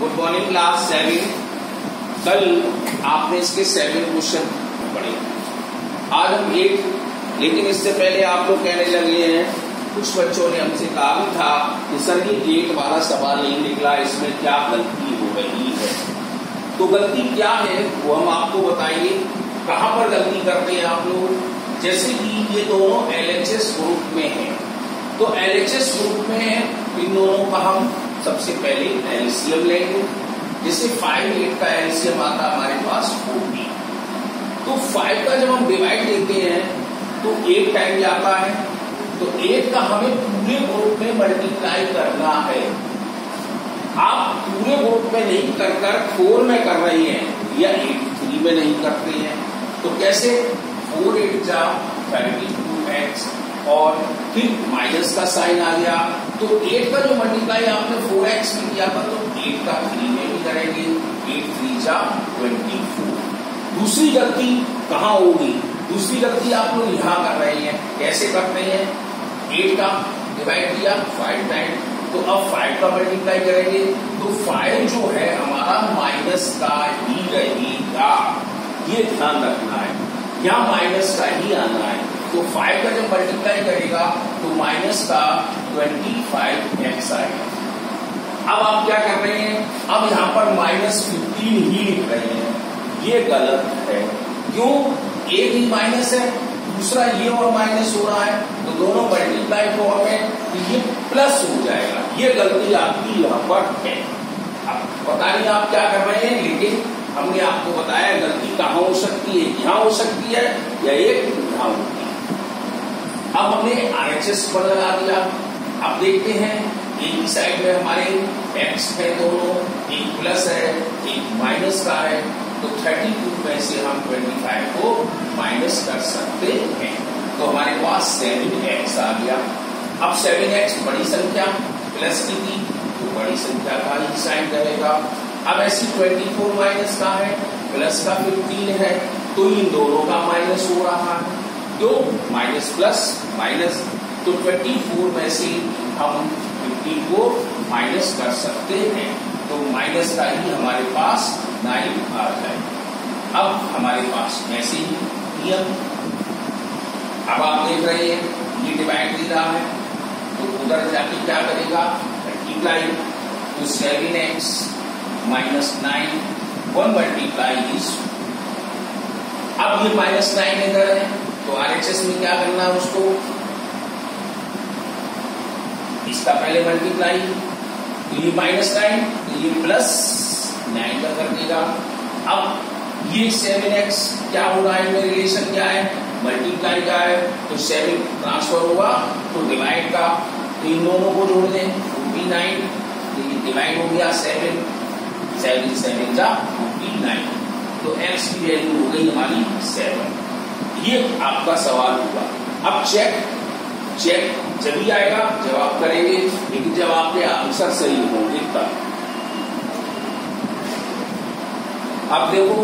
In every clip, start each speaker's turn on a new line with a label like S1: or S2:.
S1: Good morning class seven. कल आपने इसके सेवन क्वेश्चन पढ़े। आज हम एट लेकिन इससे पहले आप लोग कहने लगे हैं, कुछ बच्चों ने हमसे कहा भी था कि सर, ये एट वाला सवाल नहीं निकला, इसमें क्या गलती हो रही है? तो गलती क्या है, वो हम आपको बताएँगे। कहाँ पर गलती करते हैं आप लोग? जैसे कि ये दोनों एलएचएस ग्रुप में है। तो एलएचएस ग्रुप में इन दोनों का हम सबसे पहले एलसीएम लेंगे। जैसे फाइव एट का एलसीएम आता है, हमारे पास फोर्टी तो फाइव का जब हम डिवाइड देते हैं तो एट टाइम जाता है। तो एट का हमें पूरे ग्रुप में मल्टीप्लाई करना है। आप पूरे ग्रुप में नहीं कर कर फोर में कर रही हैं, या एट थ्री में नहीं करते हैं। तो कैसे? फोर एट जा टू एक्स और फिर माइनस का साइन आ गया। तो एट का जो मल्टीप्लाई आपने फोर एक्स में किया था तो एट का थ्री में भी करेंगे एट थ्री जा ट्वेंटी फोर दूसरी गलती कहाँ होगी दूसरी गलती आप लोग यहाँ कर रहे हैं। कैसे करते हैं? एट का डिवाइड किया फाइव टाइम तो अब फाइव का मल्टीप्लाई करेंगे। तो फाइव जो है, हमारा माइनस का ही रहेगा। ये ध्यान रखना है। यहाँ माइनस का ही आना है। तो फाइव का जब मल्टीप्लाई करेगा तो माइनस का ट्वेंटी फाइव एक्स आएगा अब आप क्या कर रहे हैं? अब यहाँ पर माइनस फिफ्टीन ही लिख रहे हैं। ये गलत है। क्यों? एक ही माइनस है, दूसरा ये और माइनस हो रहा है तो दोनों मल्टीप्लाई फॉर्म में तो ये प्लस हो जाएगा। ये गलती आपकी यहाँ पर है। अब पता नहीं आप क्या कर रहे हैं, लेकिन हमने आपको बताया गलती कहाँ हो सकती है, यहाँ हो सकती है, या एक यहाँ होती है। अब हमने आर एच एस पर लगा दिया। अब देखते हैं एक साइड में हमारे एक्स है दोनों, एक प्लस है, एक माइनस का है तो 32 में से हम 25 को माइनस कर सकते हैं। तो हमारे पास सेवन एक्स आ गया। अब सेवन एक्स बड़ी संख्या प्लस की थी तो बड़ी संख्या का ही साइन रहेगा अब ऐसी 24 माइनस का है प्लस का 15 है तो इन दोनों का माइनस हो रहा है। तो माइनस प्लस माइनस तो 24 में से हम 50 को माइनस कर सकते हैं। तो माइनस का ही हमारे पास नाइन आ जाए। अब हमारे पास ऐसे ही? नियम। अब आप देख रहे हैं, ये डिवाइड दे रहा है। तो उधर जाके क्या करेगा? मल्टीप्लाई तो seven x minus nine one multiply is अब ये माइनस नाइन इधर है तो आरएचएस में क्या करना है उसको? इसका पहले मल्टीप्लाई तो ये माइनस नाइन तो ये प्लस नाइन का कर देगा। अब ये सेवन एक्स क्या हो रहा है? रिलेशन क्या है? मल्टीप्लाई का है। तो सेवन ट्रांसफ़र होगा तो डिवाइड का। तो इन दोनों को जोड़ दें फोर्टी नाइन तो ये डिवाइड हो गया सेवन सेवन सेवन जा फोर्टी नाइन तो एक्स की वैल्यू हो गई हमारी सेवन ये आपका सवाल होगा अब चेक चेक जब ही आएगा आप करेंगे, लेकिन जब आपके आंसर सही होंगे तब। अब देखो,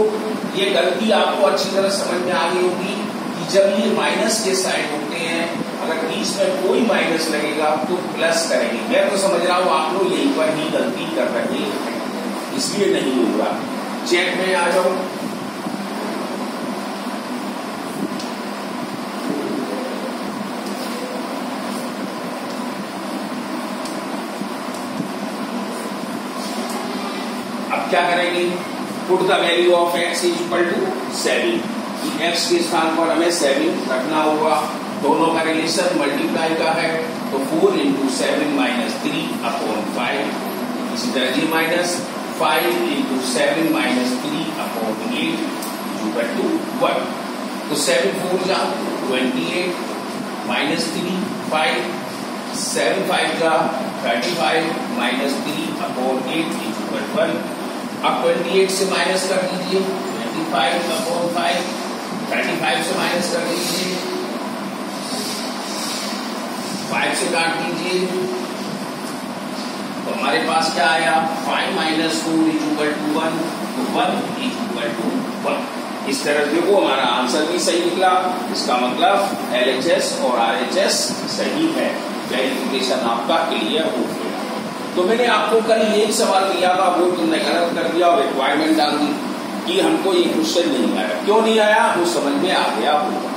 S1: ये गलती आपको अच्छी तरह समझ में आ गई होगी कि जब ये माइनस के साइड होते हैं, अगर बीच में कोई माइनस लगेगा तो प्लस करेंगे। मैं तो समझ रहा हूँ आप लोग यहीं पर ही गलती कर रहे हैं, इसलिए नहीं होगा। चेक में आ जाओ। क्या करेंगे? Put the value of x is equal to seven x के स्थान पर हमें सेवन रखना होगा। दोनों का रिलेशन मल्टीप्लाई का है तो four into seven minus three upon five इसी तरह जी minus five into seven minus three upon eight equal to one तो सेवन फोर जा twenty eight minus three five seven five जा thirty five minus three upon eight equal one अब 28 से minus कर दीजिए 25 upon five thirty five से minus कर दीजिए फाइव से काट दीजिए। तो हमारे पास क्या आया? Five minus two equal to one तो वन इक्वल टू वन इस तरह देखो हमारा आंसर भी सही निकला। इसका मतलब एल एच एस और आर एच एस सही है। वेरिफिकेशन आपका क्लियर हो गया। तो मैंने आपको कल एक सवाल किया था, वो तुमने गलत कर दिया और रिक्वायरमेंट डाल दी कि हमको ये क्वेश्चन नहीं आया। क्यों नहीं आया? वो समझ में आ गया होगा।